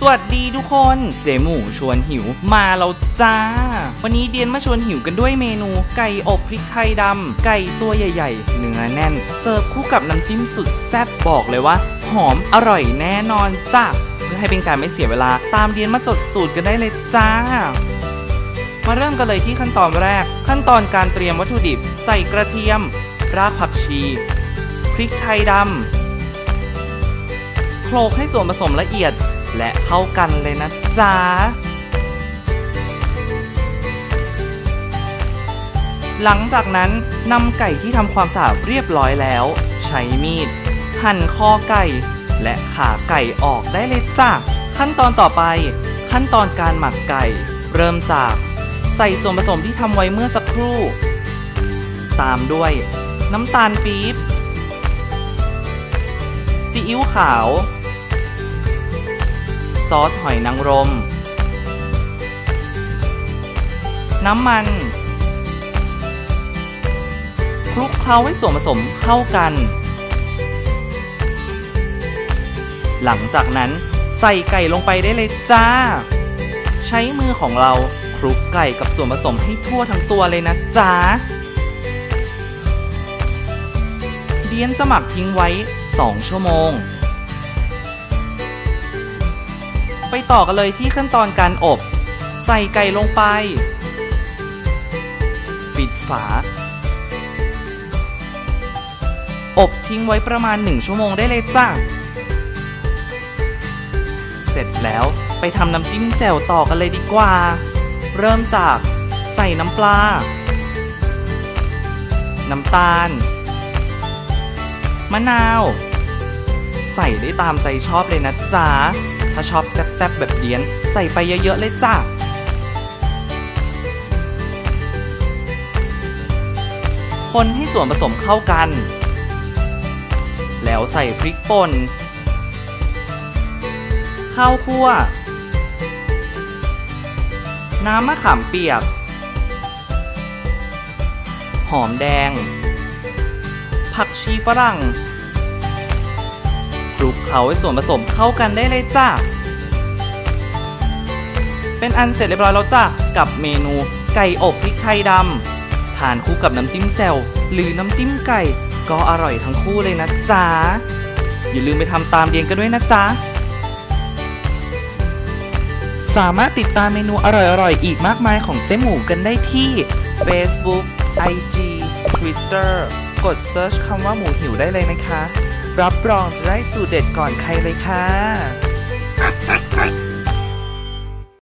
สวัสดีทุกคนเจหมูชวนหิวมาแล้วจ้า วันนี้เดียนมาชวนหิวกันด้วยเมนู ไก่อบพริกไทยดำไก่ตัวใหญ่ ๆ เนื้อแน่น เสิร์ฟคู่กับน้ำจิ้มสุดแซ่บบอกเลยว่า หอมอร่อยแน่นอนจ้าเพื่อให้เป็นการไม่เสียเวลาตามเดียนมาจดสูตรกันได้เลยจ้า มาเริ่มกันเลยที่ขั้นตอนแรก ขั้นตอนการเตรียมวัตถุดิบ ใส่กระเทียม รากผักชี พริกไทยดำโขลกให้ส่วนผสมละเอียด และเข้ากันเลยนะจ๊ะหลังจากนั้นนำไก่ที่ทำความสะอาดเรียบร้อยแล้ว ใช้มีด หั่นคอไก่ และขาไก่ออกได้เลยจ้ะขั้นตอนต่อไป ขั้นตอนการหมักไก่ เริ่มจาก ใส่ส่วนผสมที่ทำไว้เมื่อสักครู่ ตามด้วย น้ำตาลปี๊บซีอิ๊วขาว ซอสหอยนางรม น้ำมัน คลุกเคล้าให้ส่วนผสมเข้ากัน หลังจากนั้นใส่ไก่ลงไปได้เลยจ้า ใช้มือของเราคลุกไก่กับส่วนผสมให้ทั่วทั้งตัวเลยนะจ๊ะเดียนจะหมักทิ้งไว้ 2 ชั่วโมง ไปต่อกันเลยที่ขั้นตอนการอบ ใส่ไก่ลงไป ปิดฝา อบทิ้งไว้ประมาณ 1 ชั่วโมงได้เลยจ้าเสร็จแล้วไปทำน้ำจิ้มแจ่วต่อกันเลยดีกว่า เริ่มจากใส่น้ำปลา น้ำตาล มะนาว ใส่ได้ตามใจชอบเลยนะจ๊ะ ถ้าชอบแซ่บๆแบบเดียน ใส่ไปเยอะๆเลยจ้ะคนให้ส่วนผสมเข้ากัน แล้วใส่พริกป่น ข้าวคั่ว น้ำมะขามเปียก หอมแดง ผักชีฝรั่ง คลุกเคล้าให้ส่วนผสมเข้ากันได้เลยจ้า เป็นอันเสร็จเรียบร้อยแล้วจ้ากับเมนูไก่อบพริกไทยดำทานคู่กับน้ำจิ้มแจ่วหรือน้ำจิ้มไก่ ก็อร่อยทั้งคู่เลยนะจ๊ะ อย่าลืมไปทำตามเดียนกันด้วยนะจ๊ะ สามารถติดตามเมนูอร่อยๆ อีกมากมายของเจ๊หมูกันได้ที่ Facebook IG Twitter กด Search คำว่าหมูหิวได้เลยนะคะ รับรองจะได้สูตรเด็ดก่อนใครเลยค่ะ